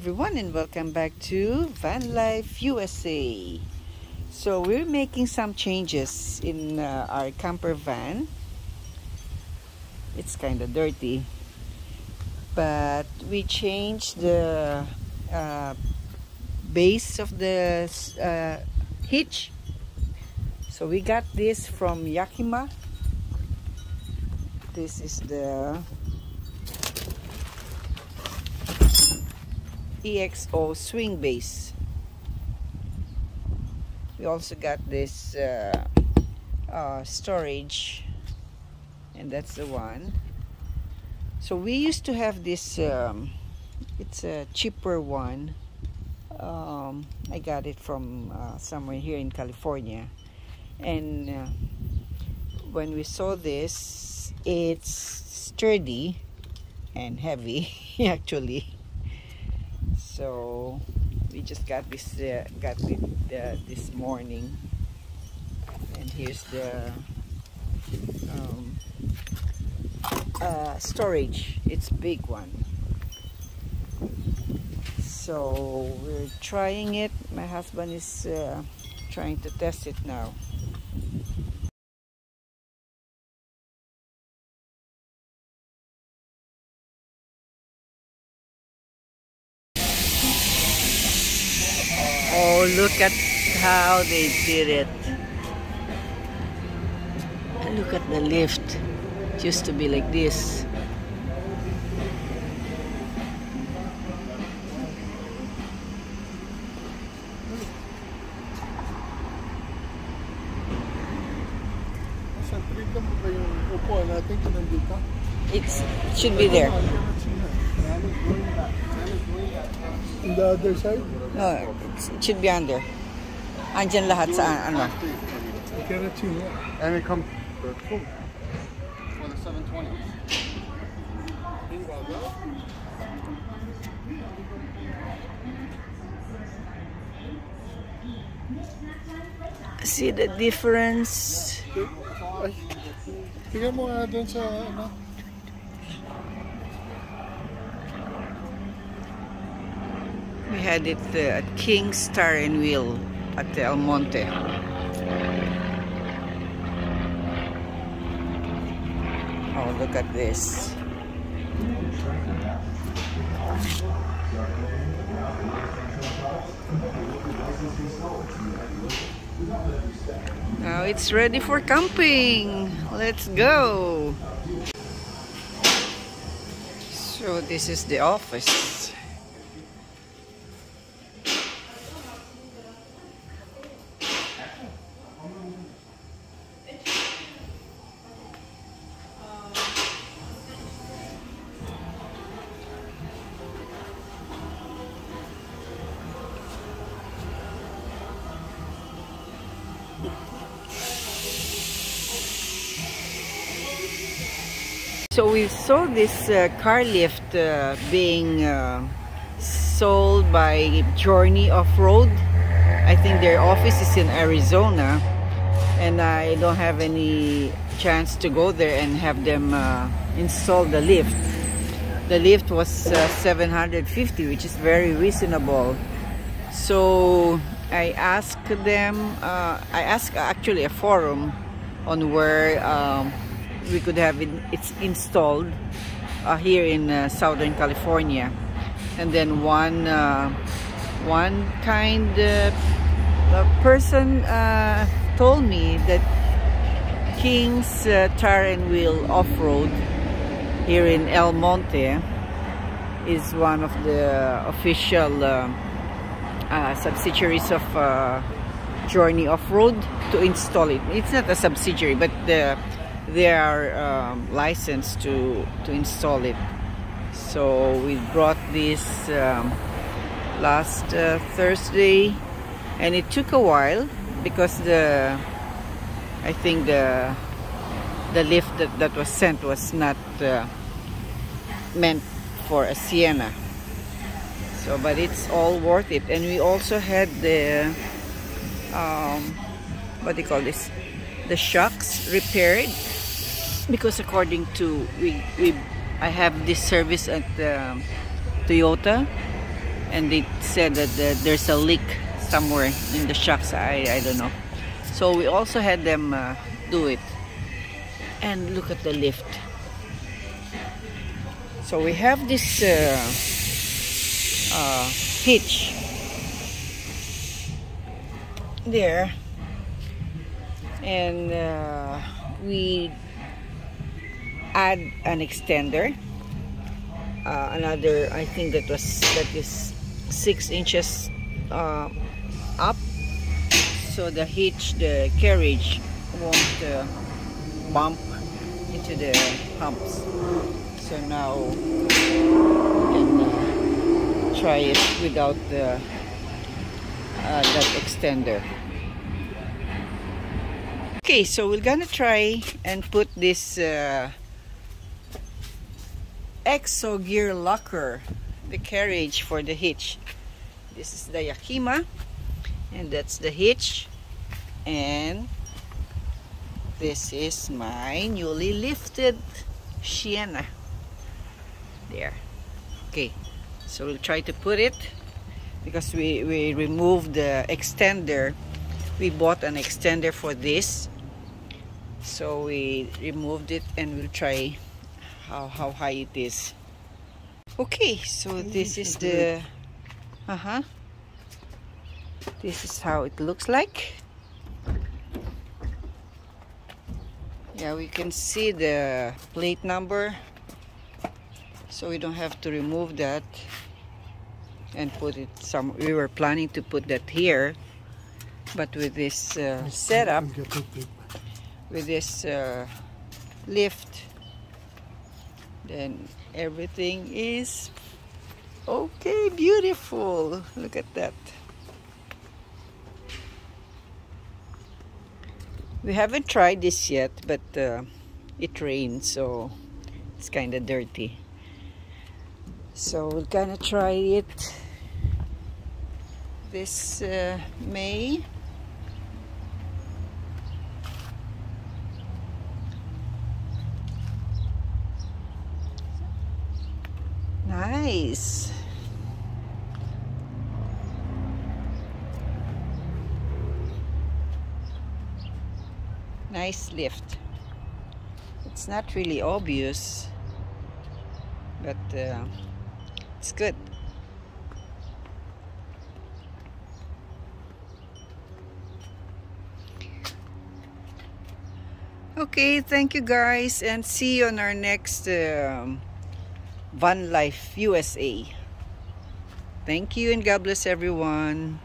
everyone and welcome back to Van Life USA. So we're making some changes in uh, our camper van. It's kind of dirty, but we changed the uh, base of the uh, hitch. So we got this from Yakima. This is the EXO swing base. We also got this uh, uh, storage and that's the one. So we used to have this, um, it's a cheaper one. Um, I got it from uh, somewhere here in California. And uh, when we saw this, it's sturdy and heavy actually so we just got this uh, got it uh, this morning. And here's the um, uh, storage. It's big one. So we're trying it. My husband is uh, trying to test it now Oh, look at how they did it. And Look at the lift. It used to be like this. It's, it should be there. On the other side? No, it should be under. Andyan lahat sa ano. I cannot see here. And it comes for the 720. See the difference? Ay, tingnan mo nga doon sa ano. We had it uh, at King Star and Wheel at El Monte. Oh, look at this. Now it's ready for camping. Let's go. So this is the office. So we saw this uh, car lift uh, being uh, sold by Journey Off-Road. I think their office is in Arizona and I don't have any chance to go there and have them uh, install the lift. The lift was uh, 750 which is very reasonable. So I asked them, uh, I asked actually a forum on where um, we could have it it's installed uh, here in uh, Southern California. And then one uh, one kind uh, person uh, told me that King's Tar and Wheel Off-Road here in El Monte is one of the official uh, subsidiaries of uh, Journey Off-Road to install it. It's not a subsidiary, but the, they are um, licensed to, to install it. So we brought this um, last uh, Thursday and it took a while because the I think the the lift that, that was sent was not uh, meant for a Sienna. So, but it's all worth it. And we also had the, um, what do you call this? The shocks repaired. Because according to, we, we I have this service at um, Toyota. and they said that the, there's a leak somewhere in the shocks. I, I don't know. So we also had them uh, do it. And look at the lift. So we have this uh, uh, hitch. There. And uh, we add an extender uh, another I think that was that is six inches uh, up so the hitch the carriage won't uh, bump into the humps so now we can uh, try it without the uh, that extender. Okay so we're gonna try and put this uh, exo gear locker the carriage for the hitch. This is the Yakima and that's the hitch. And this is my newly lifted Sienna. There. Okay so we'll try to put it because we, we removed the extender. We bought an extender for this. So we removed it and we'll try how, how high it is. Okay so this is the uh-huh. This is how it looks like. Yeah we can see the plate number so we don't have to remove that and put it some we were planning to put that here but with this uh, setup with this uh, lift then everything is okay beautiful. Look at that. We haven't tried this yet but uh, it rained so it's kind of dirty. So we're gonna try it this uh, May nice nice lift. It's not really obvious but uh, it's good. Okay thank you guys and see you on our next um, Van Life USA thank you and God bless everyone